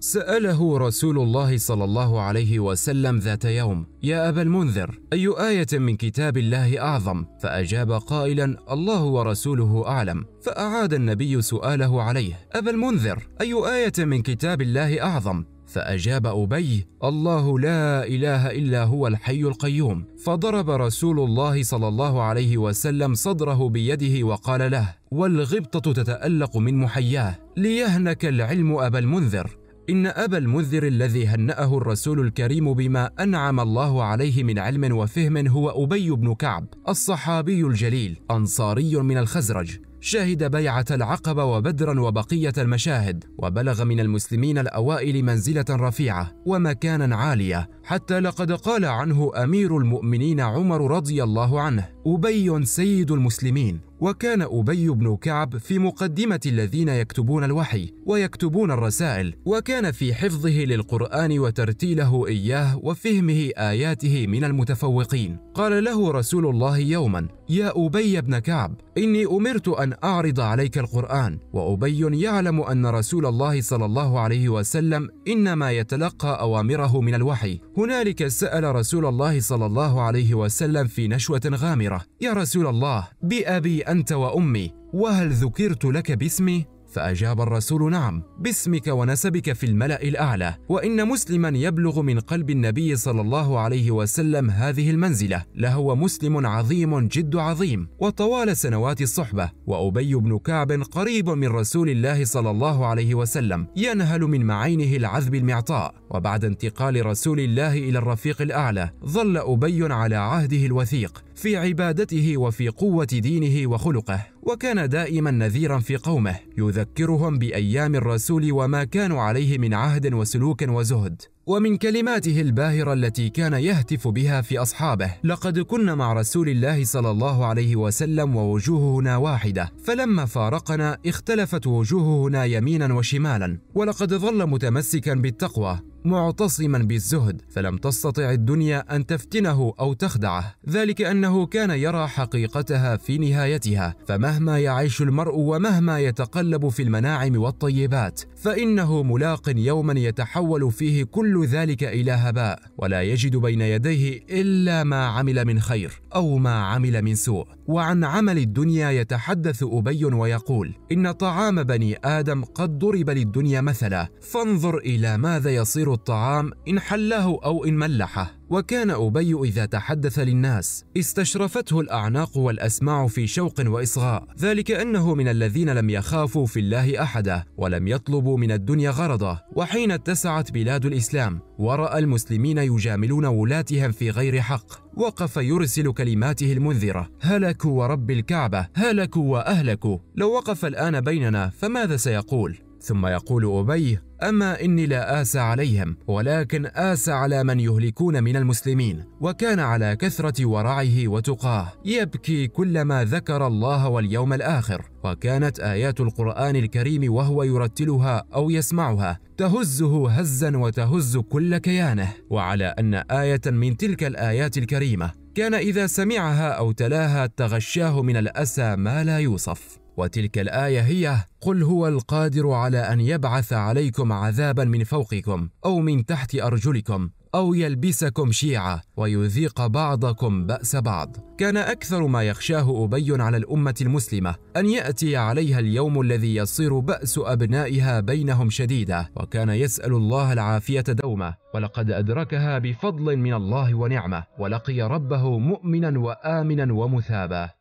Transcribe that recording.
سأله رسول الله صلى الله عليه وسلم ذات يوم: يا أبا المنذر، أي آية من كتاب الله أعظم؟ فأجاب قائلا: الله ورسوله أعلم. فأعاد النبي سؤاله عليه: أبا المنذر، أي آية من كتاب الله أعظم؟ فأجاب أبي: الله لا إله إلا هو الحي القيوم. فضرب رسول الله صلى الله عليه وسلم صدره بيده وقال له: والغبطة تتألق من محياه، ليهنك العلم أبا المنذر. إن أبا المنذر الذي هنأه الرسول الكريم بما أنعم الله عليه من علم وفهم هو أبي بن كعب الصحابي الجليل أنصاري من الخزرج. شهد بيعة العقبة وبدرا وبقية المشاهد وبلغ من المسلمين الأوائل منزلة رفيعة ومكانا عالية حتى لقد قال عنه أمير المؤمنين عمر رضي الله عنه. أبي سيد المسلمين وكان أبي بن كعب في مقدمة الذين يكتبون الوحي ويكتبون الرسائل وكان في حفظه للقرآن وترتيله إياه وفهمه آياته من المتفوقين. قال له رسول الله يوما يا أبي بن كعب إني أمرت أن أعرض عليك القرآن وأبي يعلم أن رسول الله صلى الله عليه وسلم إنما يتلقى أوامره من الوحي. هنالك سأل رسول الله صلى الله عليه وسلم في نشوة غامرة يا رسول الله بأبي أنت وأمي وهل ذكرت لك باسمي؟ فأجاب الرسول نعم باسمك ونسبك في الملأ الأعلى. وإن مسلما يبلغ من قلب النبي صلى الله عليه وسلم هذه المنزلة لهو مسلم عظيم جد عظيم. وطوال سنوات الصحبة وأبي بن كعب قريب من رسول الله صلى الله عليه وسلم ينهل من معينه العذب المعطاء. وبعد انتقال رسول الله إلى الرفيق الأعلى ظل أبي على عهده الوثيق. في عبادته وفي قوة دينه وخلقه وكان دائما نذيرا في قومه يذكرهم بأيام الرسول وما كانوا عليه من عهد وسلوك وزهد. ومن كلماته الباهرة التي كان يهتف بها في أصحابه لقد كنا مع رسول الله صلى الله عليه وسلم ووجوهنا واحدة فلما فارقنا اختلفت وجوهنا يمينا وشمالا ولقد ظل متمسكا بالتقوى. معتصما بالزهد فلم تستطع الدنيا أن تفتنه أو تخدعه. ذلك أنه كان يرى حقيقتها في نهايتها فمهما يعيش المرء ومهما يتقلب في المناعم والطيبات فإنه ملاق يوما يتحول فيه كل ذلك إلى هباء. ولا يجد بين يديه إلا ما عمل من خير أو ما عمل من سوء. وعن عمل الدنيا يتحدث أبي ويقول إن طعام بني آدم قد ضرب للدنيا مثلا فانظر إلى ماذا يصير الطعام إن حله أو إن ملحه. وكان أبي إذا تحدث للناس استشرفته الأعناق والأسماع في شوق وإصغاء. ذلك أنه من الذين لم يخافوا في الله أحدا ولم يطلبوا من الدنيا غرضا وحين اتسعت بلاد الإسلام ورأى المسلمين يجاملون ولاتهم في غير حق. وقف يرسل كلماته المنذرة. هلكوا ورب الكعبة هلكوا وأهلكوا. لو وقف الآن بيننا فماذا سيقول؟ ثم يقول أبي أما إني لا آسى عليهم ولكن آسى على من يهلكون من المسلمين وكان على كثرة ورعه وتقاه يبكي كلما ذكر الله واليوم الآخر وكانت آيات القرآن الكريم وهو يرتلها أو يسمعها تهزه هزا وتهز كل كيانه. وعلى أن آية من تلك الآيات الكريمة كان إذا سمعها أو تلاها تغشاه من الأسى ما لا يوصف. وتلك الآية هي قل هو القادر على أن يبعث عليكم عذابا من فوقكم أو من تحت أرجلكم أو يلبسكم شيعا ويذيق بعضكم بأس بعض. كان أكثر ما يخشاه أبي على الأمة المسلمة أن يأتي عليها اليوم الذي يصير بأس أبنائها بينهم شديدا وكان يسأل الله العافية دوما ولقد أدركها بفضل من الله ونعمة ولقي ربه مؤمنا وآمنا ومثابا.